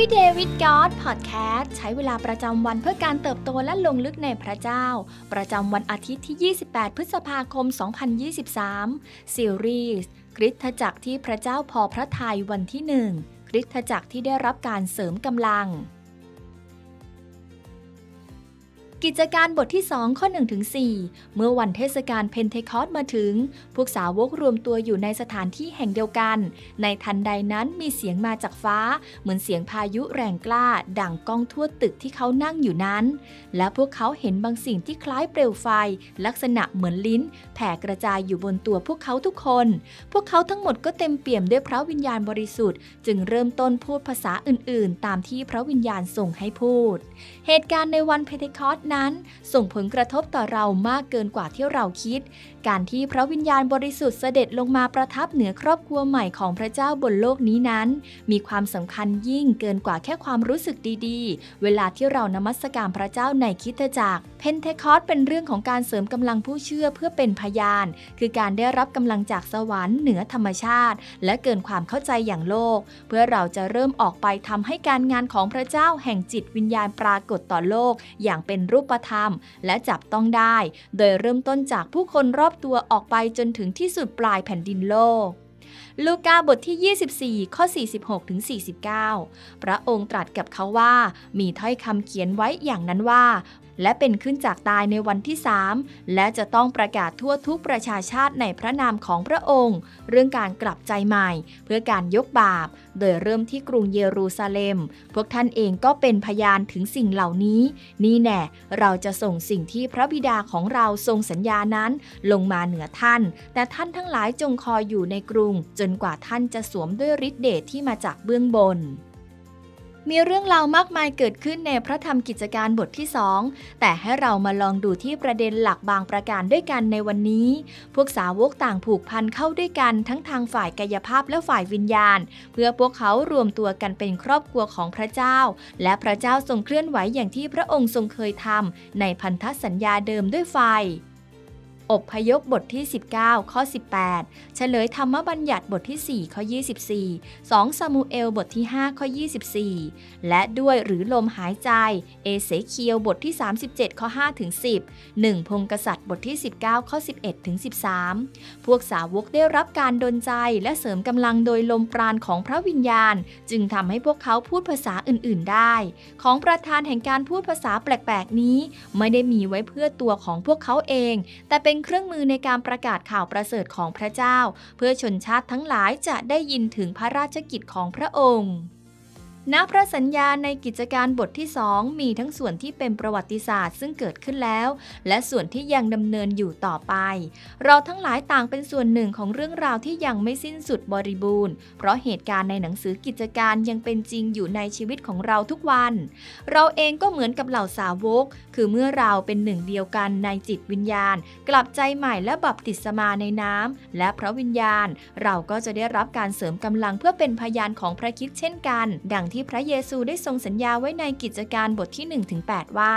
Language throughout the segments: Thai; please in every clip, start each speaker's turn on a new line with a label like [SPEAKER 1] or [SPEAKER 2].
[SPEAKER 1] Everyday with God Podcast ใช้เวลาประจำวันเพื่อการเติบโตและลงลึกในพระเจ้า ประจำวันอาทิตย์ที่ 28 พฤษภาคม 2023 ซีรีส์คริสตจักรที่พระเจ้าพอพระทัยวันที่หนึ่งคริสตจักรที่ได้รับการเสริมกำลัง กิจการบทที่ 2 ข้อ1ถึง4เมื่อวันเทศกาลเพนเทคอสมาถึง พวกสาวกรวมตัวอยู่ในสถานที่แห่งเดียวกัน ในทันใดนั้นมีเสียงมาจากฟ้า เหมือนเสียงพายุแรงกล้า ดังก้องทั่วตึกที่เขานั่งอยู่นั้น และพวกเขาเห็นบางสิ่งที่คล้ายเปลวไฟ ลักษณะเหมือนลิ้น แผ่กระจายอยู่บนตัวพวกเขาทุกคน พวกเขาทั้งหมดก็เต็มเปี่ยมด้วยพระวิญญาณบริสุทธิ์ จึงเริ่มต้นพูดภาษาอื่น ๆ ตามที่พระวิญญาณส่งให้พูด เหตุการณ์ในวันเพนเทคอสนั้น ส่งผลกระทบต่อเรามากเกินกว่าที่เราคิด การที่พระวิญญาณบริสุทธิ์เสด็จลงมาประทับเหนือครอบครัวใหม่ของพระเจ้าบนโลกนี้นั้น มีความสำคัญยิ่งเกินกว่าแค่ความรู้สึกดีๆ เวลาที่เรานมัสการพระเจ้าในคิดจักรเพนเทคอสเป็นเรื่องของการเสริมกำลังผู้เชื่อเพื่อเป็นพยาน คือการได้รับกำลังจากสวรรค์เหนือธรรมชาติ และเกินความเข้าใจอย่างโลก เพื่อเราจะเริ่มออกไปทำให้การงานของพระเจ้าแห่งจิตวิญญาณปรากฏต่อโลก อย่างเป็นรููปธรรม และจับต้องได้ โดยเริ่มต้นจากผู้คนรอบตัวออกไปจนถึงที่สุดปลายแผ่นดินโลกลูกาบทที่ 24 ข้อ 46 ถึง 49 พระองค์ตรัสกับเขาว่า มีถ้อยคำเขียนไว้อย่างนั้นว่า และเป็นขึ้นจากตายในวันที่สามและจะต้องประกาศทั่วทุกประชาชาติในพระนามของพระองค์ เรื่องการกลับใจใหม่ เพื่อการยกบาป โดยเริ่มที่กรุงเยรูซาเล็ม พวกท่านเองก็เป็นพยานถึงสิ่งเหล่านี้ นี่แน่เราจะส่งสิ่งที่พระบิดาของเราทรงสัญญานั้น ลงมาเหนือท่าน แต่ท่านทั้งหลายจงคอยอยู่ในกรุง จนกว่าท่านจะสวมด้วยฤทธิเดชที่มาจากเบื้องบน มีเรื่องราวมากมายเกิดขึ้นในพระธรรมกิจการบทที่สองแต่ให้เรามาลองดูที่ประเด็นหลักบางประการด้วยกันในวันนี้ พวกสาวกต่างผูกพันเข้าด้วยกันทั้งทางฝ่ายกายภาพและฝ่ายวิญญาณ เพื่อพวกเขารวมตัวกันเป็นครอบครัวของพระเจ้า และพระเจ้าทรงเคลื่อนไหวอย่างที่พระองค์ทรงเคยทำในพันธสัญญาเดิมด้วยไฟ อบพยพบทที่ 19 ข้อ 18 เฉลยธรรมบัญญัติบทที่ 4 ข้อ 24 2ซามูเอลบทที่ 5 ข้อ 24 และด้วยหรือลมหายใจ เอเสเคียวบทที่ 37 ข้อ5ถึง10 1พงกษัตริย์บทที่ 19 ข้อ 11ถึง13 พวกสาวกได้รับการดลใจและเสริมกำลังโดยลมปราณของพระวิญญาณ จึงทำให้พวกเขาพูดภาษาอื่น ๆ ได้ ของประธานแห่งการพูดภาษาแปลก ๆ นี้ ไม่ได้มีไว้เพื่อตัวของพวกเขาเอง แต่เป็นเครื่องมือในการประกาศข่าวประเสริฐของพระเจ้า เพื่อชนชาติทั้งหลายจะได้ยินถึงพระราชกิจของพระองค์ ณพระสัญญาในกิจการบทที่สองมีทั้งส่วนที่เป็นประวัติศาสตร์ซึ่งเกิดขึ้นแล้ว และส่วนที่ยังดำเนินอยู่ต่อไป เราทั้งหลายต่างเป็นส่วนหนึ่งของเรื่องราวที่ยังไม่สิ้นสุดบริบูรณ์ เพราะเหตุการณ์ในหนังสือกิจการยังเป็นจริงอยู่ในชีวิตของเราทุกวัน เราเองก็เหมือนกับเหล่าสาวก คือเมื่อเราเป็นหนึ่งเดียวกันในจิตวิญญาณ กลับใจใหม่และบัพติศมาในน้ำและพระวิญญาณ เราก็จะได้รับการเสริมกำลังเพื่อเป็นพยานของพระคิดเช่นกัน ดังที่ที่พระเยซูได้ทรงสัญญาไว้ในกิจการบทที่1-8ว่า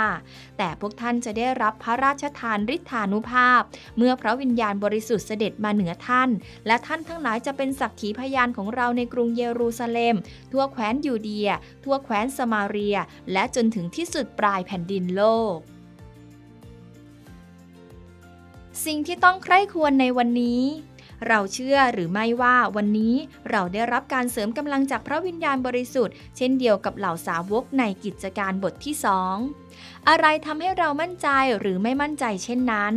[SPEAKER 1] แต่พวกท่านจะได้รับพระราชทานฤทธานุภาพ เมื่อพระวิญญาณบริสุทธิ์เสด็จมาเหนือท่าน และท่านทั้งหลายจะเป็นสักขีพยานของเราในกรุงเยรูซาเล็ม ทั่วแคว้นยูเดีย ทั่วแคว้นสมาเรีย และจนถึงที่สุดปลายแผ่นดินโลกสิ่งที่ต้องใคร่ควรในวันนี้ เราเชื่อหรือไม่ว่าวันนี้เราได้รับการเสริมกำลังจากพระวิญญาณบริสุทธิ์ เช่นเดียวกับเหล่าสาวกในกิจการบทที่สองอะไรทำให้เรามั่นใจหรือไม่มั่นใจเช่นนั้น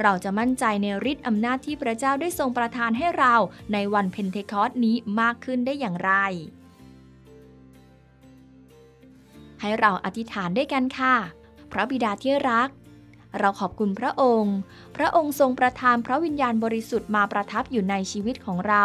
[SPEAKER 1] เราจะมั่นใจในฤทธิ์อำนาจที่พระเจ้าได้ทรงประทานให้เราในวันเพนเทคอสนี้มากขึ้นได้อย่างไร ให้เราอธิษฐานด้วยกันค่ะ พระบิดาที่รัก เราขอบคุณพระองค์ พระองค์ทรงประทานพระวิญญาณบริสุทธิ์มาประทับอยู่ในชีวิตของเรา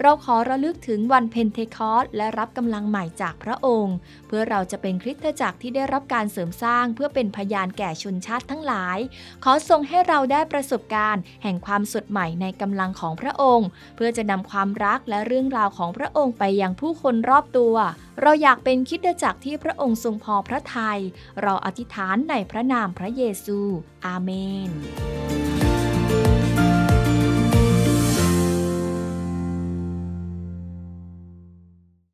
[SPEAKER 1] เราขอระลึกถึงวันเพนเทคอสและรับกำลังใหม่จากพระองค์ เพื่อเราจะเป็นคริสตจักรที่ได้รับการเสริมสร้าง เพื่อเป็นพยานแก่ชนชาติทั้งหลาย ขอทรงให้เราได้ประสบการณ์ แห่งความสดใหม่ในกำลังของพระองค์ เพื่อจะนำความรักและเรื่องราวของพระองค์ไปยังผู้คนรอบตัว เราอยากเป็นคิดจักรที่พระองค์ทรงพอพระทยัย เราอธิษฐานในพระนามพระเยซู อาเมน